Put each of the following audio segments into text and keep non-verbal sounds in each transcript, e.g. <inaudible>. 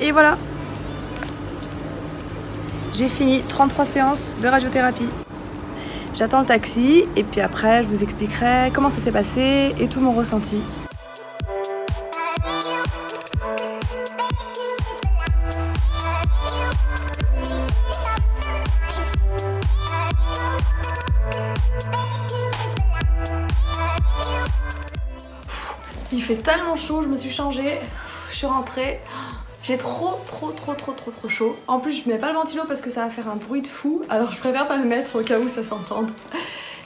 Et voilà J'ai fini 33 séances de radiothérapie. J'attends le taxi et puis après je vous expliquerai comment ça s'est passé et tout mon ressenti. Il fait tellement chaud, je me suis changée, je suis rentrée. J'ai trop trop trop trop trop trop chaud. En plus je mets pas le ventilo parce que ça va faire un bruit de fou, alors je préfère pas le mettre au cas où ça s'entende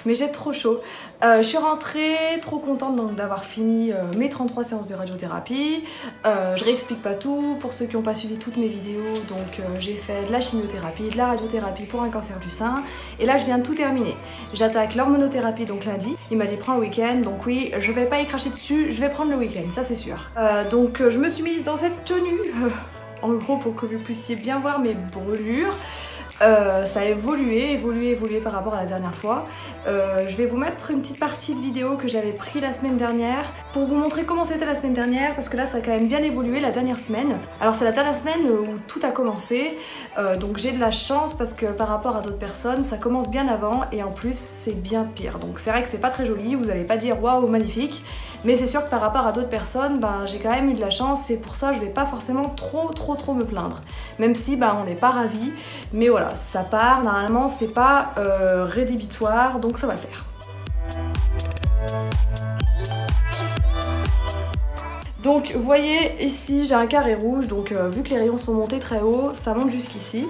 mais j'ai trop chaud. Euh, je suis rentrée trop contente d'avoir fini euh, mes 33 séances de radiothérapie. Euh, je réexplique pas tout pour ceux qui n'ont pas suivi toutes mes vidéos. Donc j'ai fait de la chimiothérapie, de la radiothérapie pour un cancer du sein. Et là je viens de tout terminer. J'attaque l'hormonothérapie donc lundi. Il m'a dit prends le week-end. Donc oui, je vais pas y cracher dessus, je vais prendre le week-end, ça c'est sûr. donc je me suis mise dans cette tenue. <laughs> en gros pour que vous puissiez bien voir mes brûlures. Euh, ça a évolué, évolué, évolué par rapport à la dernière fois. Euh, je vais vous mettre une petite partie de vidéo que j'avais pris la semaine dernière pour vous montrer comment c'était la semaine dernière parce que là ça a quand même bien évolué la dernière semaine. Alors c'est la dernière semaine où tout a commencé euh, donc j'ai de la chance parce que par rapport à d'autres personnes ça commence bien avant et en plus c'est bien pire. Donc c'est vrai que c'est pas très joli, vous allez pas dire waouh magnifique mais c'est sûr que par rapport à d'autres personnes ben, j'ai quand même eu de la chance et pour ça je vais pas forcément trop trop trop me plaindre. Même si ben, on n'est pas ravis mais voilà ça part, normalement c'est pas euh, rédhibitoire, donc ça va le faire. Donc vous voyez ici j'ai un carré rouge, donc euh, vu que les rayons sont montés très haut, ça monte jusqu'ici.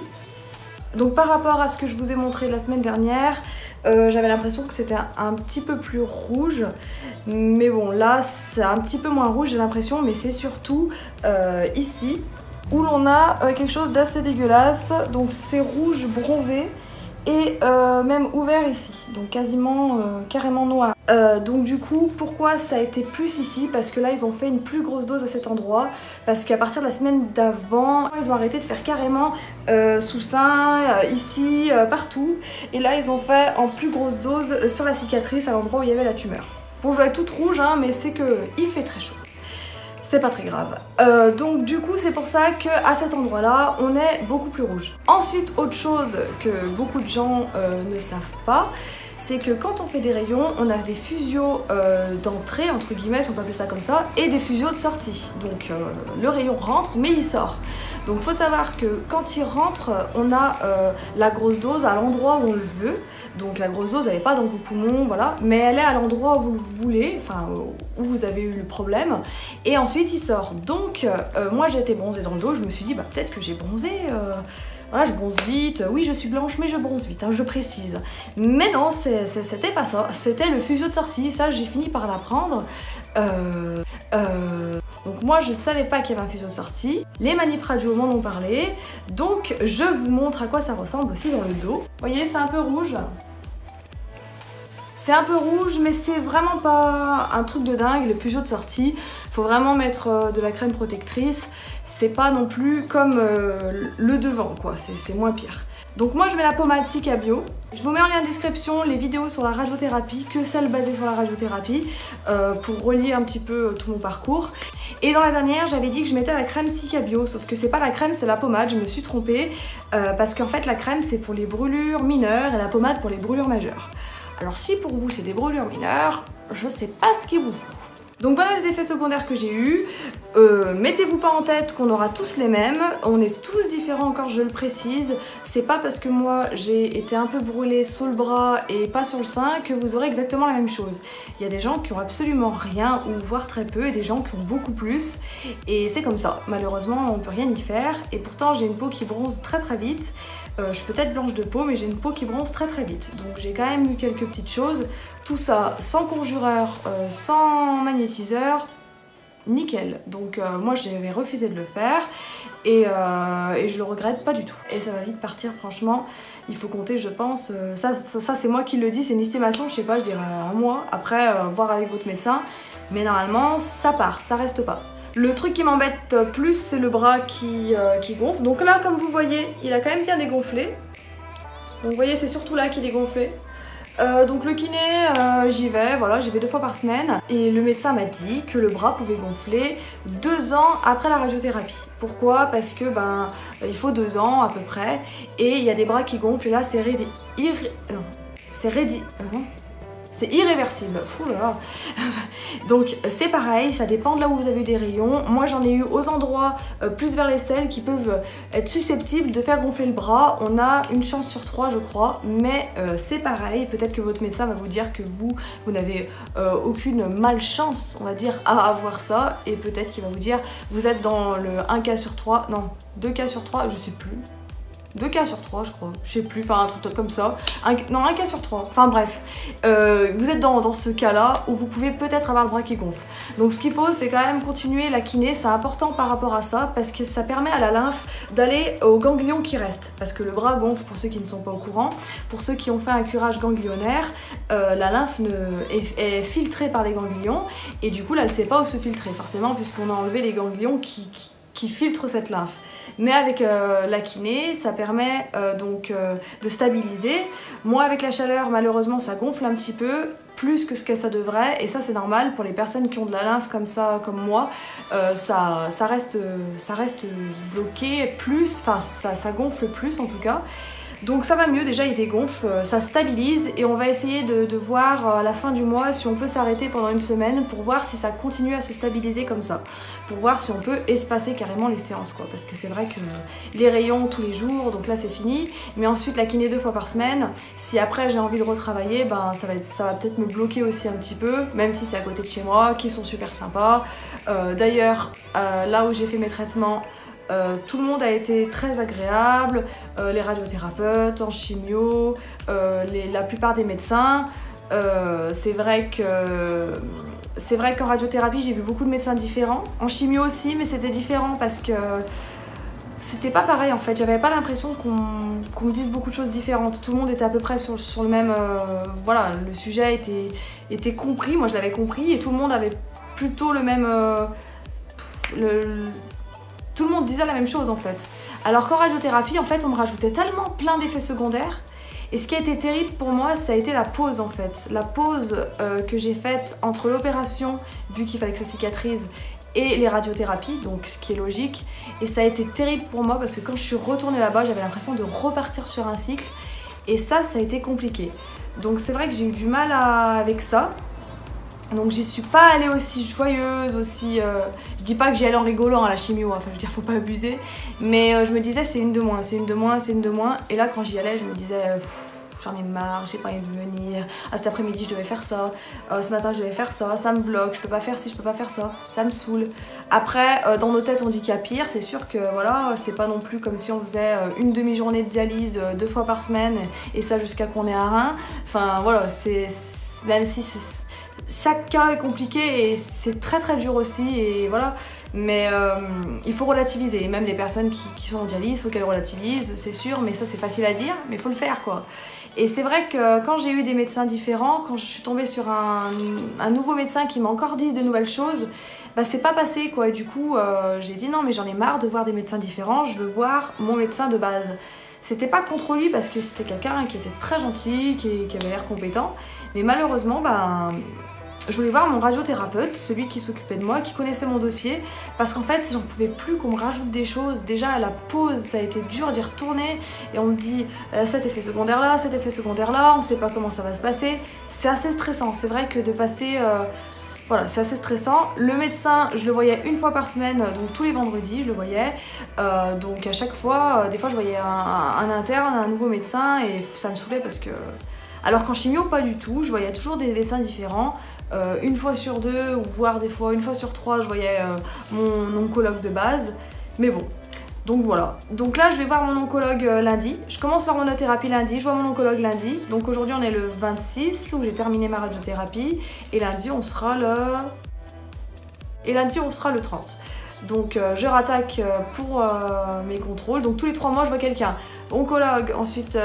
Donc par rapport à ce que je vous ai montré la semaine dernière, euh, j'avais l'impression que c'était un, petit peu plus rouge. Mais bon là c'est un petit peu moins rouge j'ai l'impression, mais c'est surtout ici où l'on a euh, quelque chose d'assez dégueulasse. Donc c'est rouge bronzé et euh, même ouvert ici, donc quasiment euh, carrément noir. donc du coup, pourquoi ça a été plus ici? Parce que là, ils ont fait une plus grosse dose à cet endroit, parce qu'à partir de la semaine d'avant, ils ont arrêté de faire carrément sous sein, ici, partout. Et là, ils ont fait en plus grosse dose sur la cicatrice, à l'endroit où il y avait la tumeur. Bon, je vais toute rouge, hein, mais c'est que il fait très chaud c'est pas très grave. Euh, donc du coup c'est pour ça qu'à cet endroit là on est beaucoup plus rouge. Ensuite autre chose que beaucoup de gens euh, ne savent pas c'est que quand on fait des rayons, on a des fuseaux euh, d'entrée, entre guillemets, on peut appeler ça comme ça, et des fuseaux de sortie. Donc le rayon rentre, mais il sort. Donc faut savoir que quand il rentre, on a la grosse dose à l'endroit où on le veut. Donc la grosse dose, elle n'est pas dans vos poumons, voilà, mais elle est à l'endroit où vous voulez, enfin où vous avez eu le problème. Et ensuite, il sort. Donc euh, moi, j'ai été bronzée dans le dos, je me suis dit, bah peut-être que j'ai bronzé. Euh, voilà, je bronze vite. Oui, je suis blanche, mais je bronze vite, hein, je précise. Mais non, c'était pas ça. C'était le fuseau de sortie. Ça, j'ai fini par l'apprendre. Euh, donc moi, je ne savais pas qu'il y avait un fuseau de sortie. Les manip radio m'en ont parlé. Donc, je vous montre à quoi ça ressemble aussi dans le dos. Vous voyez, c'est un peu rouge. C'est un peu rouge, mais c'est vraiment pas un truc de dingue, le fuseau de sortie. Faut vraiment mettre euh, de la crème protectrice. C'est pas non plus comme euh, le devant, quoi. C'est moins pire. Donc moi je mets la pommade Cicabio. Je vous mets en lien en description les vidéos sur la radiothérapie, que celles basées sur la radiothérapie, euh, pour relier un petit peu tout mon parcours. Et dans la dernière, j'avais dit que je mettais la crème Cicabio, sauf que c'est pas la crème, c'est la pommade, je me suis trompée, parce qu'en fait la crème c'est pour les brûlures mineures et la pommade pour les brûlures majeures. Alors si pour vous c'est des brûlures mineures, je sais pas ce qu'il vous faut. Donc voilà les effets secondaires que j'ai eu. Euh, mettez-vous pas en tête qu'on aura tous les mêmes. On est tous différents encore, je le précise. C'est pas parce que moi j'ai été un peu brûlée sous le bras et pas sur le sein que vous aurez exactement la même chose. Il y a des gens qui ont absolument rien ou voire très peu et des gens qui ont beaucoup plus. Et c'est comme ça. Malheureusement on peut rien y faire. Et pourtant j'ai une peau qui bronze très très vite. Euh, je suis peut-être blanche de peau mais j'ai une peau qui bronze très très vite. Donc j'ai quand même eu quelques petites choses. Tout ça sans conjureur, euh, sans magnétiseur, nickel. Donc euh, moi j'avais refusé de le faire euh, et, je le regrette pas du tout. Et ça va vite partir franchement, il faut compter je pense, ça, ça, c'est moi qui le dis, c'est une estimation, je sais pas, je dirais un mois, après voir avec votre médecin, mais normalement ça part, ça reste pas. Le truc qui m'embête plus c'est le bras qui gonfle, donc là comme vous voyez il a quand même bien dégonflé, donc vous voyez c'est surtout là qu'il est gonflé. Euh, donc le kiné, euh, j'y vais, voilà, j'y vais deux fois par semaine. Et le médecin m'a dit que le bras pouvait gonfler deux ans après la radiothérapie. Pourquoi? Parce que ben il faut deux ans à peu près. Et il y a des bras qui gonflent et là c'est rédi... Non, c'est rédi... C'est irréversible. <laughs> Donc c'est pareil, ça dépend de là où vous avez des rayons. Moi j'en ai eu aux endroits euh, plus vers les selles qui peuvent être susceptibles de faire gonfler le bras. On a une chance sur trois je crois, mais euh, c'est pareil. Peut-être que votre médecin va vous dire que vous, vous n'avez euh, aucune malchance, on va dire, à avoir ça. Et peut-être qu'il va vous dire, vous êtes dans le 1 cas sur 3, non, 2 cas sur 3, je sais plus. 2 cas sur 3 je crois, je sais plus, enfin un truc comme ça. non, un cas sur 3, enfin bref. Euh, vous êtes dans, ce cas-là où vous pouvez peut-être avoir le bras qui gonfle. Donc ce qu'il faut, c'est quand même continuer la kiné, c'est important par rapport à ça, parce que ça permet à la lymphe d'aller aux ganglions qui restent. Parce que le bras gonfle, pour ceux qui ne sont pas au courant, pour ceux qui ont fait un curage ganglionnaire, euh, la lymphe est, filtrée par les ganglions, et du coup là, elle ne sait pas où se filtrer, forcément, puisqu'on a enlevé les ganglions qui filtre cette lymphe. Mais avec euh, la kiné, ça permet euh, donc euh, de stabiliser. Moi, avec la chaleur, malheureusement, ça gonfle un petit peu plus que ce que ça devrait et ça c'est normal pour les personnes qui ont de la lymphe comme ça comme moi ça, reste, bloqué plus enfin ça gonfle plus en tout cas donc ça va mieux, déjà il dégonfle, euh, ça stabilise et on va essayer de, voir euh, à la fin du mois si on peut s'arrêter pendant une semaine pour voir si ça continue à se stabiliser comme ça. Pour voir si on peut espacer carrément les séances quoi. Parce que c'est vrai que les rayons tous les jours, donc là c'est fini. Mais ensuite la kiné deux fois par semaine. Si après j'ai envie de retravailler, ben ça va, ça va peut-être me bloquer aussi un petit peu, même si c'est à côté de chez moi, qui sont super sympas. Euh, d'ailleurs, là où j'ai fait mes traitements, euh, tout le monde a été très agréable, euh, les radiothérapeutes, en chimio, euh, la plupart des médecins. c'est vrai qu'en radiothérapie j'ai vu beaucoup de médecins différents. En chimio aussi, mais c'était différent parce que c'était pas pareil en fait. J'avais pas l'impression qu'on me dise beaucoup de choses différentes. Tout le monde était à peu près sur, le même. voilà, le sujet était, compris. Moi je l'avais compris et tout le monde avait plutôt le même. Tout le monde disait la même chose en fait. Alors qu'en radiothérapie, en fait, on me rajoutait tellement plein d'effets secondaires. Et ce qui a été terrible pour moi, ça a été la pause en fait. La pause euh, que j'ai faite entre l'opération, vu qu'il fallait que ça cicatrise, et les radiothérapies, donc ce qui est logique. Et ça a été terrible pour moi parce que quand je suis retournée là-bas, j'avais l'impression de repartir sur un cycle. Et ça, ça a été compliqué. Donc c'est vrai que j'ai eu du mal avec ça. Donc j'y suis pas allée aussi joyeuse, aussi... Euh, je dis pas que j'y allais en rigolant à la chimio, hein, enfin je veux dire faut pas abuser. Mais euh, je me disais c'est une de moins, c'est une de moins, c'est une de moins. Et là quand j'y allais je me disais j'en ai marre, j'ai pas envie de venir. Ah cet après-midi je devais faire ça, euh, ce matin je devais faire ça, ça me bloque, je peux pas faire ci, je peux pas faire ça, ça me saoule. Après dans nos têtes on dit qu'il y a pire, c'est sûr que voilà, c'est pas non plus comme si on faisait une demi-journée de dialyse deux fois par semaine et ça jusqu'à qu'on ait un rein. Enfin voilà, c'est même si c'est chaque cas est compliqué et c'est très très dur aussi et voilà. Mais euh, il faut relativiser. Même les personnes qui, sont en dialyse il faut qu'elles relativisent c'est sûr mais ça c'est facile à dire mais il faut le faire quoi. Et c'est vrai que quand j'ai eu des médecins différents quand je suis tombée sur un, nouveau médecin qui m'a encore dit de nouvelles choses bah c'est pas passé quoi. Et du coup euh, j'ai dit non mais j'en ai marre de voir des médecins différents je veux voir mon médecin de base. C'était pas contre lui parce que c'était quelqu'un qui était très gentil, qui, qui avait l'air compétent, mais malheureusement, bah, je voulais voir mon radiothérapeute, celui qui s'occupait de moi, qui connaissait mon dossier, parce qu'en fait, j'en pouvais plus qu'on me rajoute des choses. Déjà, à la pause, ça a été dur d'y retourner, et on me dit euh, cet effet secondaire là, cet effet secondaire là, on sait pas comment ça va se passer. C'est assez stressant. C'est vrai que de passer. Euh, voilà, c'est assez stressant. Le médecin, je le voyais une fois par semaine, donc tous les vendredis, je le voyais. Euh, donc à chaque fois, des fois, je voyais un, un interne, un nouveau médecin, et ça me saoulait parce que alors qu'en chimio, pas du tout. Je voyais toujours des médecins différents. Euh, une fois sur deux, ou voire des fois une fois sur trois, je voyais euh, mon oncologue de base. Mais bon, donc voilà. Donc là, je vais voir mon oncologue euh, lundi. Je commence l'hormonothérapie lundi, je vois mon oncologue lundi. Donc aujourd'hui, on est le 26 où j'ai terminé ma radiothérapie. Et lundi, on sera le... Et lundi, on sera le 30. Donc euh, je rattaque euh, pour euh, mes contrôles. Donc tous les trois mois je vois quelqu'un. Oncologue, ensuite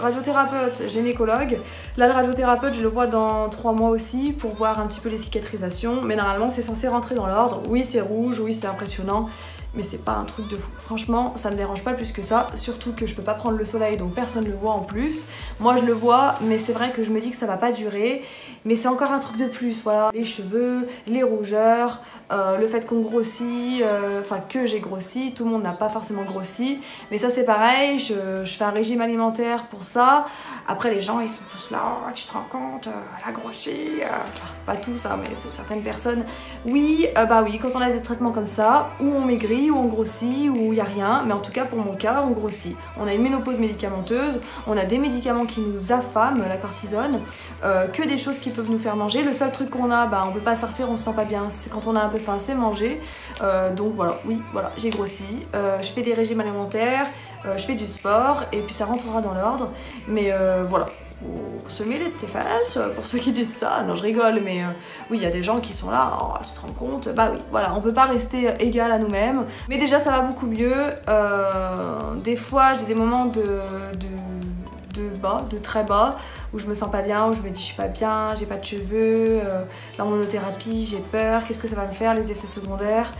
radiothérapeute, gynécologue. Là le radiothérapeute je le vois dans trois mois aussi pour voir un petit peu les cicatrisations. Mais normalement c'est censé rentrer dans l'ordre. Oui c'est rouge, oui c'est impressionnant. Mais c'est pas un truc de fou. Franchement, ça me dérange pas plus que ça, surtout que je peux pas prendre le soleil donc personne le voit en plus. Moi je le vois, mais c'est vrai que je me dis que ça va pas durer, mais c'est encore un truc de plus, voilà. Les cheveux, les rougeurs, euh, le fait qu'on grossit, euh, enfin que j'ai grossi, tout le monde n'a pas forcément grossi, mais ça c'est pareil, je, fais un régime alimentaire pour ça. Après les gens ils sont tous là, oh, tu te rends compte, euh, elle enfin pas tous hein, mais certaines personnes. Oui, bah oui, quand on a des traitements comme ça, ou on maigrit, ou on grossit, ou il n'y a rien, mais en tout cas pour mon cas, on grossit. On a une ménopause médicamenteuse, on a des médicaments qui nous affament, la cortisone, que des choses qui peuvent nous faire manger. Le seul truc qu'on a, bah on peut pas sortir, on se sent pas bien, c'est quand on a un peu faim, c'est manger. donc voilà, oui, voilà, j'ai grossi. Euh, je fais des régimes alimentaires, euh, je fais du sport et puis ça rentrera dans l'ordre. Mais euh, voilà, faut se mêler de fesses, pour ceux qui disent ça, non je rigole, mais oui, il y a des gens qui sont là, oh, tu te rends compte? Bah oui, voilà, on peut pas rester égal à nous-mêmes. Mais déjà, ça va beaucoup mieux. des fois, j'ai des moments de, de, bas, de très bas, où je me sens pas bien, où je me dis je suis pas bien, j'ai pas de cheveux, l'hormonothérapie, j'ai peur, qu'est-ce que ça va me faire, les effets secondaires?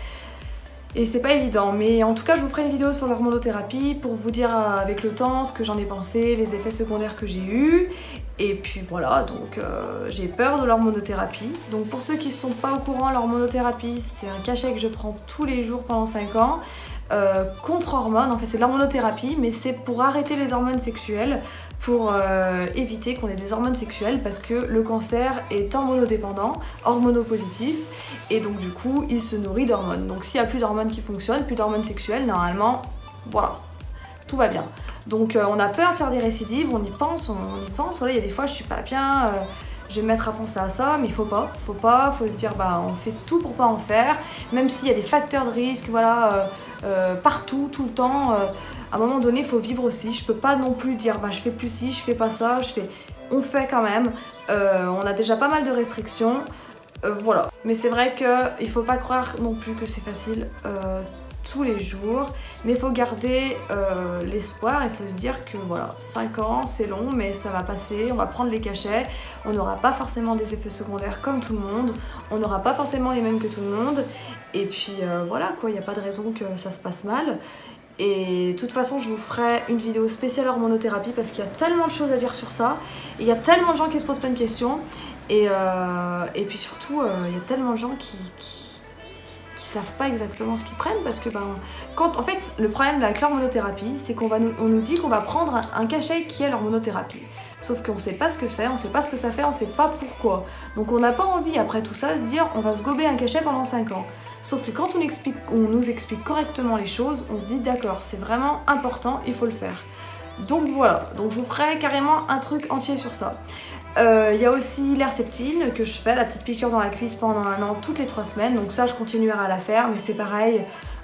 Et c'est pas évident, mais en tout cas je vous ferai une vidéo sur l'hormonothérapie pour vous dire euh, avec le temps ce que j'en ai pensé, les effets secondaires que j'ai eu. Et puis voilà, donc euh, j'ai peur de l'hormonothérapie. Donc pour ceux qui ne sont pas au courant, l'hormonothérapie c'est un cachet que je prends tous les jours pendant 5 ans. Euh, contre hormones, en fait c'est de l'hormonothérapie, mais c'est pour arrêter les hormones sexuelles, pour euh, éviter qu'on ait des hormones sexuelles, parce que le cancer est hormonodépendant, hormonopositif, et donc du coup il se nourrit d'hormones. Donc s'il n'y a plus d'hormones qui fonctionnent, plus d'hormones sexuelles, normalement, voilà, tout va bien. Donc euh, on a peur de faire des récidives, on y pense, on, y pense, voilà, il y a des fois je suis pas bien je vais me mettre à penser à ça, mais il faut pas, faut pas, faut se dire bah on fait tout pour pas en faire, même s'il y a des facteurs de risque, voilà, partout, tout le temps. Euh, à un moment donné, il faut vivre aussi. Je peux pas non plus dire bah je fais plus ci, je fais pas ça, je fais. On fait quand même. Euh, on a déjà pas mal de restrictions. voilà. Mais c'est vrai qu'il faut pas croire non plus que c'est facile tous les jours. Mais il faut garder euh, l'espoir, il faut se dire que voilà, 5 ans c'est long, mais ça va passer, on va prendre les cachets, on n'aura pas forcément des effets secondaires comme tout le monde, on n'aura pas forcément les mêmes que tout le monde, et puis euh, voilà quoi, il n'y a pas de raison que ça se passe mal. Et de toute façon, je vous ferai une vidéo spéciale hormonothérapie parce qu'il y a tellement de choses à dire sur ça. Il y a tellement de gens qui se posent plein de questions. Et, euh, et puis surtout, il y a tellement de gens qui savent pas exactement ce qu'ils prennent parce que ben quand en fait le problème la l'hormonothérapie c'est qu'on va nous, nous dit qu'on va prendre un, cachet qui est l'hormonothérapie sauf qu'on sait pas ce que c'est, on sait pas ce que ça fait, on sait pas pourquoi donc on n'a pas envie après tout ça de se dire on va se gober un cachet pendant 5 ans sauf que quand on, nous explique correctement les choses on se dit d'accord c'est vraiment important il faut le faire donc voilà, donc je vous ferai carrément un truc entier sur ça. Euh, il y a aussi l'herceptine que je fais, la petite piqûre dans la cuisse pendant un an, toutes les trois semaines. Donc ça, je continuerai à la faire, mais c'est pareil,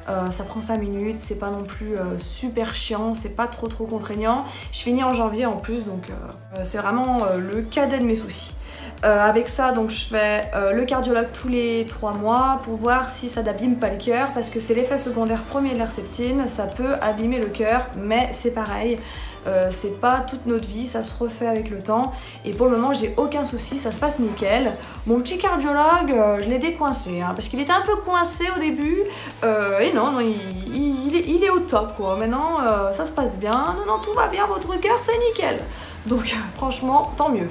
euh, ça prend 5 minutes, c'est pas non plus euh, super chiant, c'est pas trop trop contraignant. Je finis en janvier en plus, donc c'est vraiment le cadet de mes soucis. Avec ça, donc je fais le cardiologue tous les 3 mois pour voir si ça n'abîme pas le cœur parce que c'est l'effet secondaire premier de l'herceptine, ça peut abîmer le cœur, mais c'est pareil. Euh, c'est pas toute notre vie, ça se refait avec le temps. Et pour le moment, j'ai aucun souci, ça se passe nickel. Mon petit cardiologue, euh, je l'ai décoincé, hein, parce qu'il était un peu coincé au début. Euh, et non, non il, est, il, est, au top, quoi. Maintenant, ça se passe bien. Non, non, tout va bien, votre cœur, c'est nickel. Donc, <laughs> franchement, tant mieux.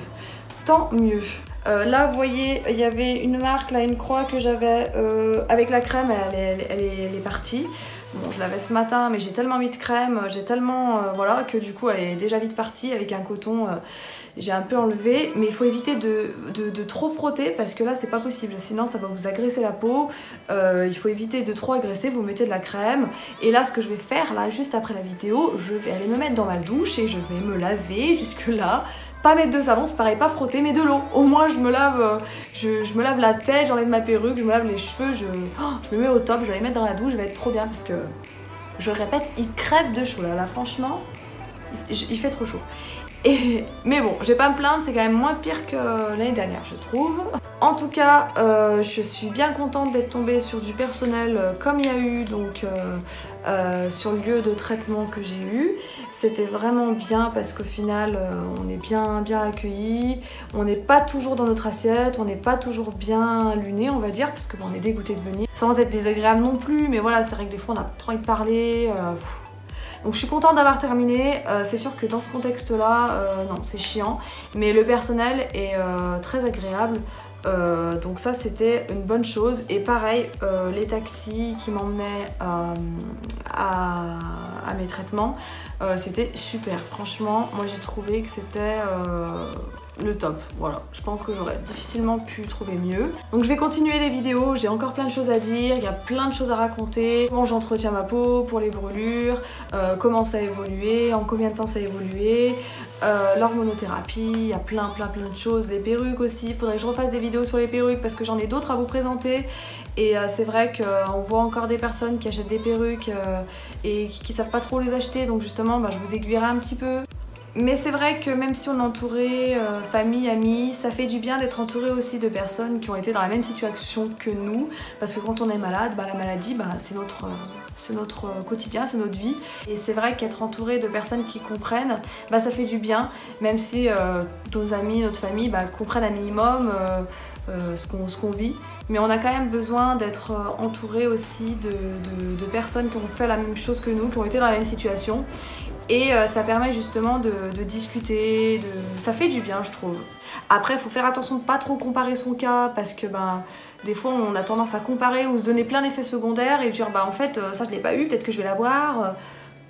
Tant mieux. là, vous voyez, il y avait une marque, là, une croix que j'avais avec la crème, elle, est, partie. Bon, je l'avais ce matin, mais j'ai tellement mis de crème, j'ai tellement. Euh, voilà, que du coup, elle est déjà vite partie avec un coton. Euh, j'ai un peu enlevé, mais il faut éviter de, trop frotter parce que là, c'est pas possible. Sinon, ça va vous agresser la peau. Euh, il faut éviter de trop agresser, vous mettez de la crème. Et là, ce que je vais faire, là, juste après la vidéo, je vais aller me mettre dans ma douche et je vais me laver jusque-là pas mettre de savon, c'est pareil, pas frotter, mais de l'eau. Au moins, je me lave, euh, je, me lave la tête, j'enlève ma perruque, je me lave les cheveux, je, oh, je me mets au top, je vais les mettre dans la douche, je vais être trop bien parce que, je répète, il crève de chaud là. Là, franchement, il, fait trop chaud. Et, mais bon, je vais pas me plaindre, c'est quand même moins pire que l'année dernière, je trouve. En tout cas, euh, je suis bien contente d'être tombée sur du personnel euh, comme il y a eu donc euh, sur le lieu de traitement que j'ai eu. C'était vraiment bien parce qu'au final, on est bien bien accueillis. On n'est pas toujours dans notre assiette, on n'est pas toujours bien luné, on va dire, parce que on est dégoûté de venir. Sans être désagréable non plus, mais voilà, c'est vrai que des fois on n'a pas trop envie de parler. Donc je suis contente d'avoir terminé. c'est sûr que dans ce contexte-là, non, c'est chiant. Mais le personnel est très agréable. Euh, donc ça c'était une bonne chose. Et pareil euh, les taxis qui m'emmenaient euh, à, mes traitements c'était super. Franchement moi j'ai trouvé que c'était le top. Voilà, je pense que j'aurais difficilement pu trouver mieux. Donc je vais continuer les vidéos, j'ai encore plein de choses à dire, il y a plein de choses à raconter, comment j'entretiens ma peau pour les brûlures, comment ça a évolué, en combien de temps ça a évolué, euh, l'hormonothérapie, il y a plein plein plein de choses, les perruques aussi, il faudrait que je refasse des vidéos sur les perruques parce que j'en ai d'autres à vous présenter et euh, c'est vrai qu'on voit encore des personnes qui achètent des perruques et qui, savent pas trop les acheter donc justement bah, je vous aiguillerai un petit peu. Mais c'est vrai que même si on est entouré, euh, famille, amis, ça fait du bien d'être entouré aussi de personnes qui ont été dans la même situation que nous. Parce que quand on est malade, bah, la maladie, bah, c'est notre, euh, notre euh, quotidien, c'est notre vie. Et c'est vrai qu'être entouré de personnes qui comprennent, bah, ça fait du bien. Même si nos amis, notre famille bah, comprennent un minimum ce qu'on vit. Mais on a quand même besoin d'être entouré aussi de personnes qui ont fait la même chose que nous, qui ont été dans la même situation et euh, ça permet justement de, discuter, de... ça fait du bien je trouve. Après il faut faire attention de pas trop comparer son cas parce que ben des fois on a tendance à comparer ou se donner plein d'effets secondaires et dire bah en fait euh, ça je l'ai pas eu, peut-être que je vais l'avoir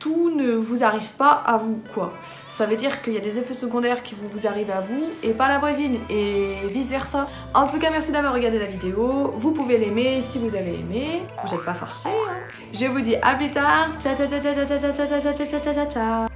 tout ne vous arrive pas à vous, quoi. Ça veut dire qu'il y a des effets secondaires qui vont vous arriver à vous et pas à la voisine, et vice versa. En tout cas, merci d'avoir regardé la vidéo. Vous pouvez l'aimer si vous avez aimé. Vous n'êtes pas forcé. Je vous dis à plus tard. Ciao, ciao, ciao, ciao, ciao, ciao, ciao, ciao, ciao, ciao, ciao.